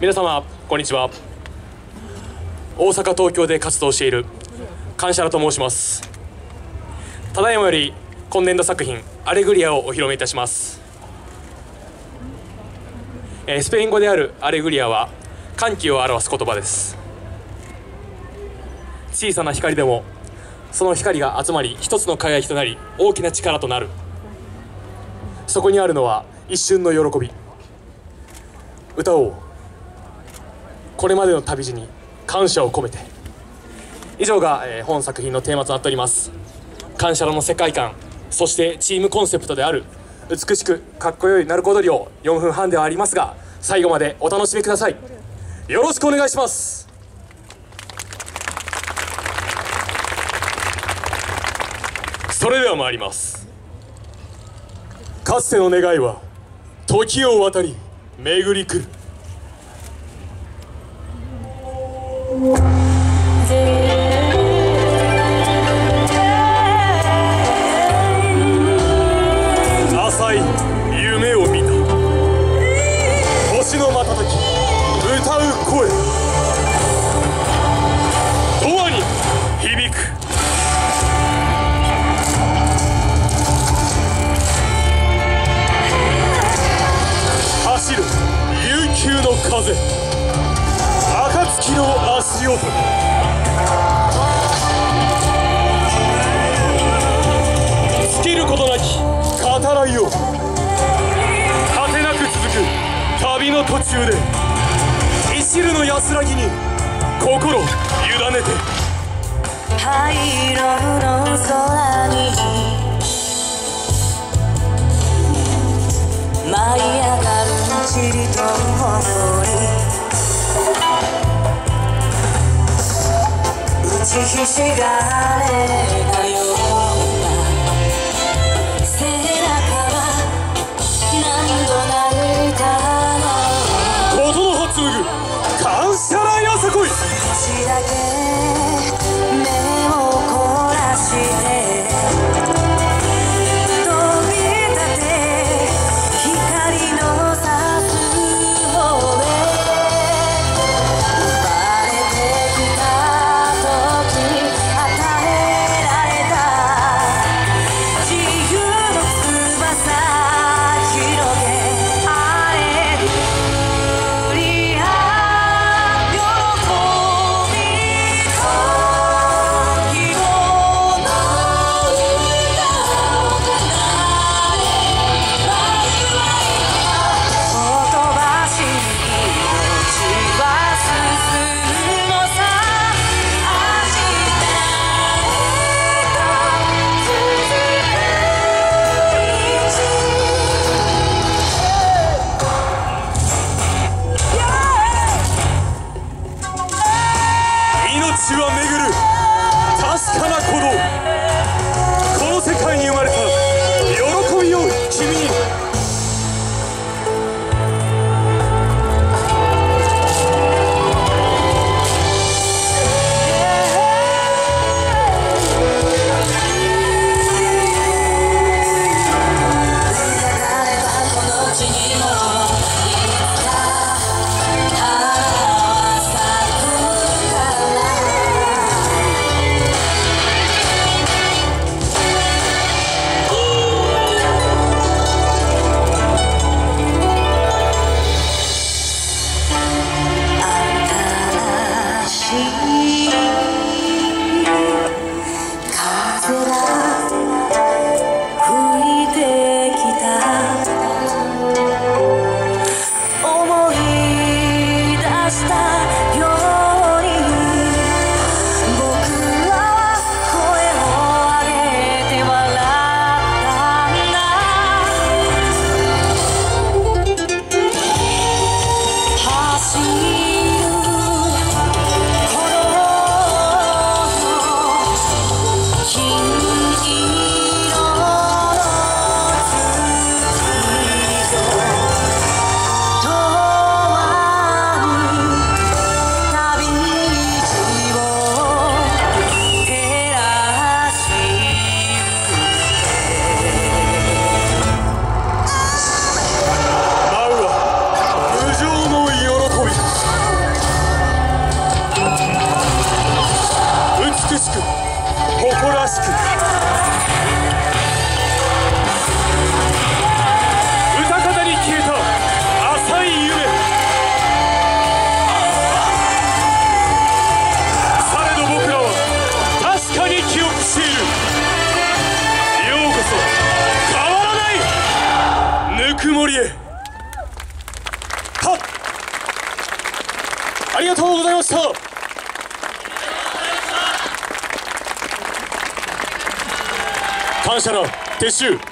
皆様こんにちは。大阪東京で活動しているカンシャラと申します。ただいまより今年度作品「アレグリア」をお披露目いたします、えースペイン語であるアレグリアは歓喜を表す言葉です。小さな光でもその光が集まり一つの輝きとなり大きな力となる。そこにあるのは一瞬の喜び。歌おうこれまでの旅路に感謝を込めて。以上が、えー本作品のテーマとなっております。感謝の世界観そしてチームコンセプトである美しくかっこよい鳴子踊りを4分半ではありますが最後までお楽しみください。よろしくお願いします。それでは参ります。かつての願いは時を渡り巡り来る。Whoa. 中でいしるの安らぎに心委ねて。灰色の空に舞い上がる塵と埃打ちひしがれたよ。you on me 勝ありがとうございました。感謝の撤収。